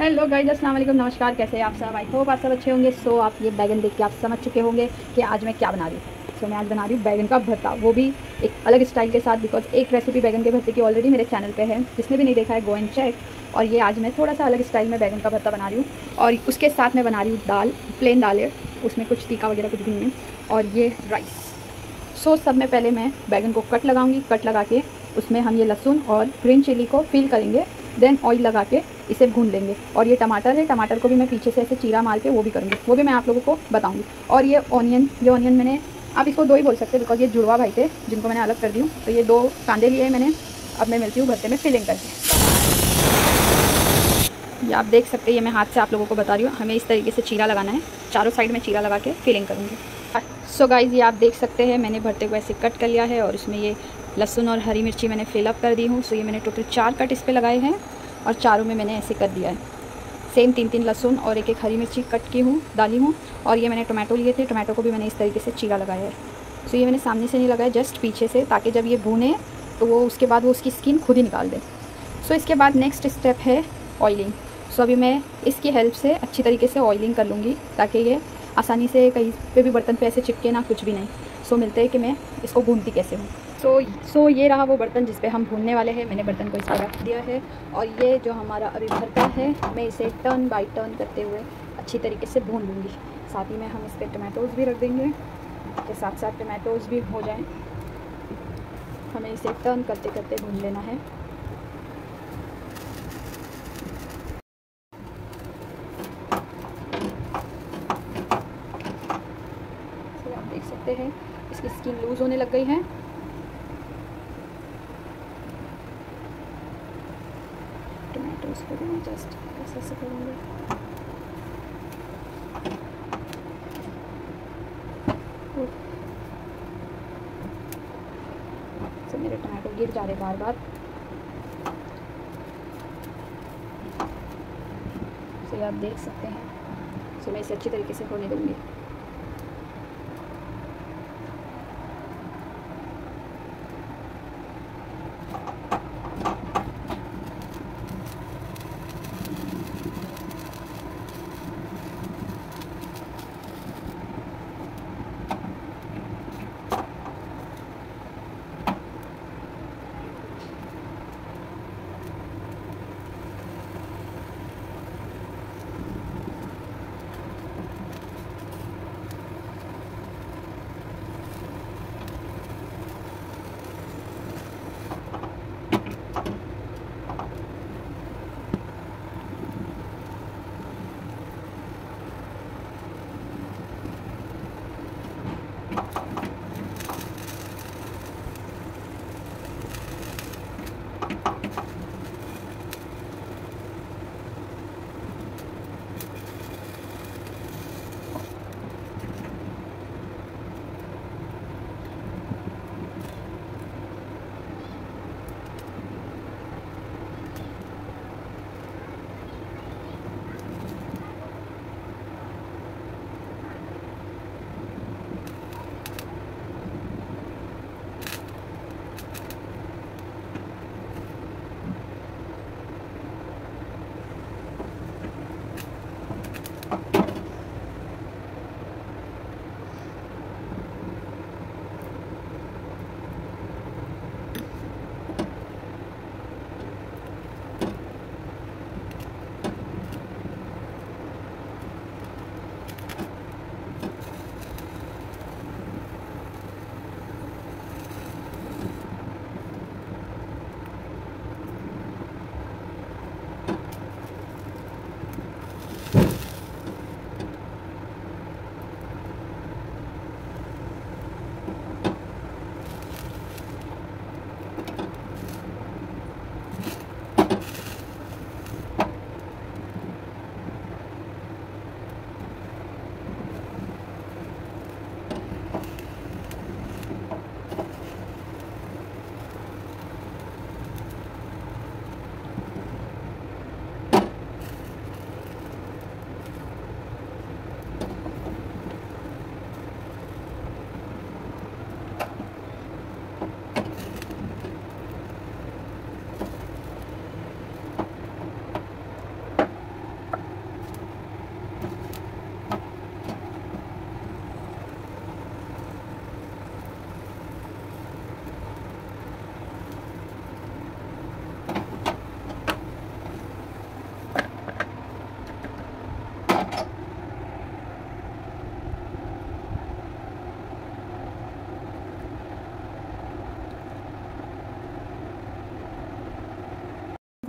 Hello guys वालेकुम नमस्कार, कैसे आप सब? आई होप आप सब अच्छे होंगे। सो आप ये बैगन देख के आप समझ चुके होंगे कि आज मैं क्या बना रही हूँ। सो मैं आज बना रही हूँ बैगन का भरता। वो भी एक अलग स्टाइल के साथ बिकॉज़ एक रेसिपी बैगन के भरते की ऑलरेडी मेरे चैनल पे है। जिसने भी नहीं देखा है गो एंड चेक और ये आज मैं थोड़ा सा अलग स्टाइल में बैगन का भरता बना रही हूँ। और उसके साथ मैं बना रही हूँ दाल प्लेन दाल है। उसमें कुछ टीका वगैरह कुछ भी नहीं है। और ये राइस सो सब में पहले मैं बैगन को कट लगाऊँगी। कट लगा के उसमें हम ये लहसुन और ग्रीन चिली को फिल करेंगे। देन ऑयल लगा के इसे भून लेंगे। और ये टमाटर है, टमाटर को भी मैं पीछे से ऐसे चीरा मार के वो भी करूँगी। वो भी मैं आप लोगों को बताऊँगी। और ये ऑनियन ये ऑनियन मैंने, आप इसको दो ही बोल सकते हैं बिकॉज़ ये जुड़वा भाई थे, जिनको मैंने अलग कर दी हूँ। तो ये दो कांदे लिए मैंने, अब मैं मिलती हूँ भरते में फिलिंग करके। ये आप देख सकते हैं, ये मैं हाथ से आप लोगों को बता रही हूँ। हमें इस तरीके से चीरा लगाना है। चारों साइड में चीरा लगा के फिलिंग करूँगी। सो so गाइज़ ये आप देख सकते हैं, मैंने भरते को ऐसे कट कर लिया है और इसमें ये लहसुन और हरी मिर्ची मैंने फिलअप कर दी हूँ सो ये मैंने टोटल चार कट इस पर लगाए हैं और चारों में मैंने ऐसे कर दिया है। सेम तीन तीन लहसुन और एक एक हरी मिर्ची कट की हूँ, डाली हूँ और ये मैंने टोमेटो लिए थे टोमेटो को भी मैंने इस तरीके से चीरा लगाया है। सो ये मैंने सामने से नहीं लगाया जस्ट पीछे से, ताकि जब ये भूने तो वो उसके बाद वो उसकी स्किन खुद ही निकाल दे। सो इसके बाद नेक्स्ट स्टेप है ऑयलिंग सो अभी मैं इसकी हेल्प से अच्छी तरीके से ऑयलिंग कर लूँगी, ताकि ये आसानी से कहीं पे भी बर्तन पे ऐसे चिपके ना, कुछ भी नहीं। सो मिलते हैं कि मैं इसको भूनती कैसे हूँ। सो सो ये रहा वो बर्तन जिस पे हम भूनने वाले हैं। मैंने बर्तन को इस पर रख दिया है। और ये जो हमारा अभी भरता है, मैं इसे टर्न बाई टर्न करते हुए अच्छी तरीके से भून लूँगी। साथ ही में हम इस पर टमाटोज़ भी रख देंगे के साथ साथ टमाटोज़ भी हो जाएँ। हमें इसे टर्न करते करते भून लेना है। देख सकते हैं, इसकी स्किन लूज़ होने लग गई है टमाटोज को भी मैं जस्ट ऐसे से करूँगी तो मेरे टमाटो गिर जा रहे बार बार सो आप देख सकते हैं। सो मैं इसे अच्छी तरीके से होने दूँगी।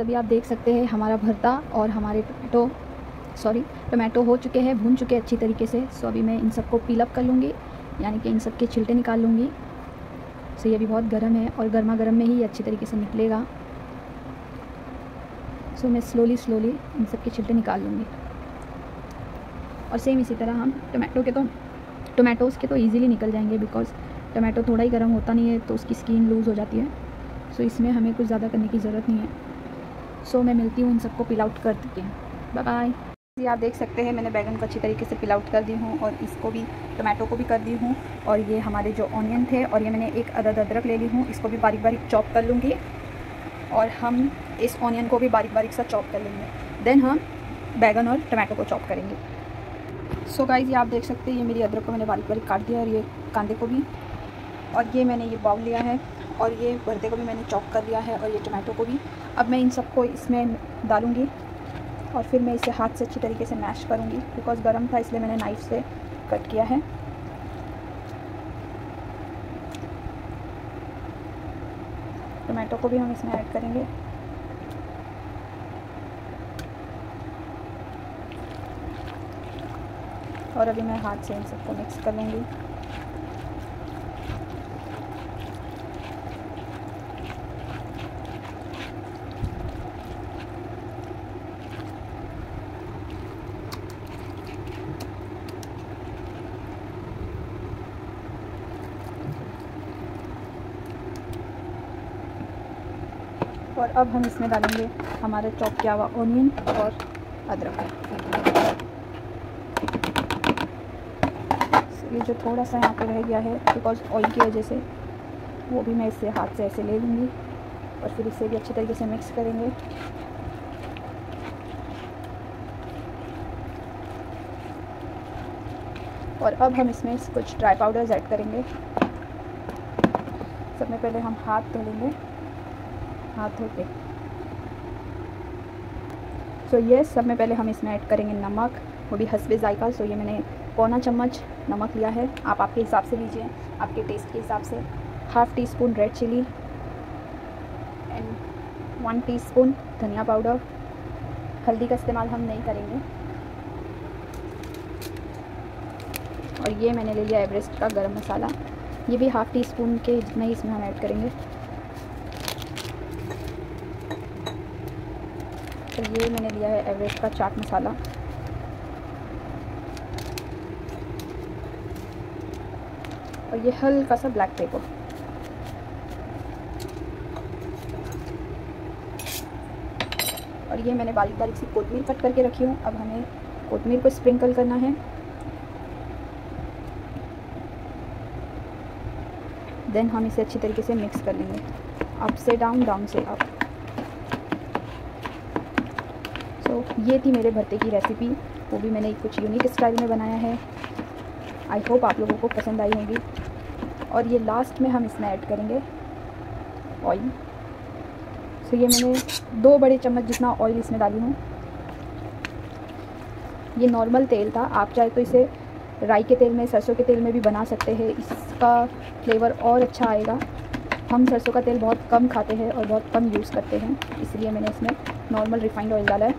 अभी आप देख सकते हैं, हमारा भरता और हमारे टोमेटो सॉरी टोमेटो हो चुके हैं, भून चुके हैं अच्छी तरीके से। सो अभी मैं इन सबको पीलअप कर लूँगी, यानी कि इन सब के छिलटे निकाल लूँगी। सो ये अभी बहुत गर्म है और गर्मा गर्म में ही अच्छी तरीके से निकलेगा। सो मैं स्लोली स्लोली इन सब के छिलटे निकाल लूँगी। और सेम इसी तरह हम टोमेटो के तो टोमेटोज़ के तो ईज़िली निकल जाएँगे बिकॉज़ टोमेटो थोड़ा ही गर्म होता नहीं है तो उसकी स्किन लूज़ हो जाती है। सो इसमें हमें कुछ ज़्यादा करने की ज़रूरत नहीं है। सो मैं मिलती हूँ इन सबको पिल आउट कर देती हूँ। बाय ये आप देख सकते हैं, मैंने बैगन को अच्छी तरीके से पिल आउट कर दी हूँ और इसको भी टमाटो को भी कर दी हूँ और ये हमारे जो ऑनियन थे और ये मैंने एक अदद अदरक ले ली हूँ, इसको भी बारीक बारीक चॉप कर लूँगी और हम इस ऑनियन को भी बारीक बारीक सा चॉप कर लेंगे। देन हम बैगन और टमाटो को चॉप करेंगे। सो so गाइज़ ये आप देख सकते हैं, ये मेरी अदरक को मैंने बारीक बारीक काट दिया और ये कांदे को भी और ये मैंने ये बाउल लिया है। और ये भरते को भी मैंने चॉप कर लिया है और ये टमाटो को भी। अब मैं इन सबको इसमें डालूँगी और फिर मैं इसे हाथ से अच्छी तरीके से मैश करूँगी बिकॉज़ गर्म था, इसलिए मैंने नाइफ़ से कट किया है। टमाटो को भी हम इसमें ऐड करेंगे। और अभी मैं हाथ से इन सबको मिक्स कर लूँगी। और अब हम इसमें डालेंगे हमारे चॉप किया हुआ ओनियन और अदरक। ये जो थोड़ा सा यहाँ पे रह गया है बिकॉज़ ऑयल की वजह से, वो भी मैं इससे हाथ से ऐसे ले लूँगी और फिर इसे भी अच्छी तरीके से मिक्स करेंगे। और अब हम इसमें कुछ ड्राई पाउडर्स ऐड करेंगे। सबसे पहले हम हाथ धो लेंगे हाथ के सो ये सब में पहले हम इसमें ऐड करेंगे नमक, वो भी हसबे जायका सो ये मैंने पौना चम्मच नमक लिया है। आप आपके हिसाब से लीजिए, आपके टेस्ट के हिसाब से। Half teaspoon red chilli and one teaspoon धनिया पाउडर हल्दी का इस्तेमाल हम नहीं करेंगे। और ये मैंने ले लिया एवरेस्ट का गरम मसाला। ये भी हाफ़ टी स्पून के जितना ही इसमें हम ऐड करेंगे। तो ये मैंने लिया है एवरेस्ट का चाट मसाला। और ये हल्का सा ब्लैक पेपर और ये मैंने बारीक बारीक सी कोतमीर कट करके रखी हूँ। अब हमें कोतमीर को स्प्रिंकल करना है। देन हम इसे अच्छी तरीके से मिक्स कर लेंगे। अप से डाउन डाउन से अप सो so, ये थी मेरे भरते की रेसिपी वो भी मैंने कुछ यूनिक स्टाइल में बनाया है। आई होप आप लोगों को पसंद आई होगी। और ये लास्ट में हम इसमें ऐड करेंगे ऑयल सो ये मैंने दो बड़े चम्मच जितना ऑयल इसमें डाली हूँ। ये नॉर्मल तेल था। आप चाहे तो इसे राई के तेल में, सरसों के तेल में भी बना सकते हैं। इसका फ्लेवर और अच्छा आएगा। हम सरसों का तेल बहुत कम खाते हैं और बहुत कम यूज़ करते हैं। इसलिए मैंने इसमें नॉर्मल रिफाइंड ऑयल डाला है।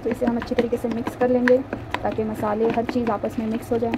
तो इसे हम अच्छी तरीके से मिक्स कर लेंगे ताकि मसाले हर चीज़ आपस में मिक्स हो जाए।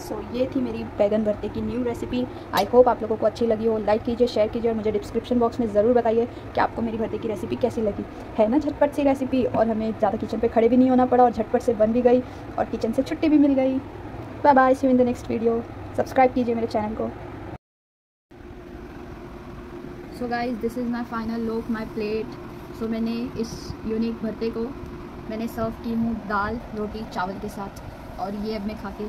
सो so, ये थी मेरी बैगन भरते की न्यू रेसिपी आई होप आप लोगों को अच्छी लगी हो। लाइक कीजिए शेयर कीजिए और मुझे डिस्क्रिप्शन बॉक्स में ज़रूर बताइए कि आपको मेरी भरते की रेसिपी कैसी लगी। है ना झटपट सी रेसिपी और हमें ज़्यादा किचन पे खड़े भी नहीं होना पड़ा और झटपट से बन भी गई और किचन से छुट्टी भी मिल गई। Bye bye see in the next video subscribe कीजिए मेरे चैनल को। So guys this is my final look my plate so मैंने इस यूनिक भरते को मैंने सर्व की हूँ दाल, रोटी, चावल के साथ। और ये अब मैं खा के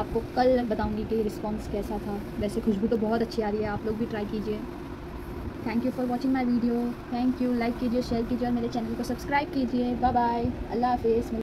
आपको कल बताऊँगी कि रिस्पॉन्स कैसा था। वैसे खुशबू तो बहुत अच्छी आ रही है, आप लोग भी ट्राई कीजिए। Thank you for watching my video thank you like कीजिए शेयर कीजिए और मेरे चैनल को सब्सक्राइब कीजिए। बाय बाय अल्लाह हाफिज़।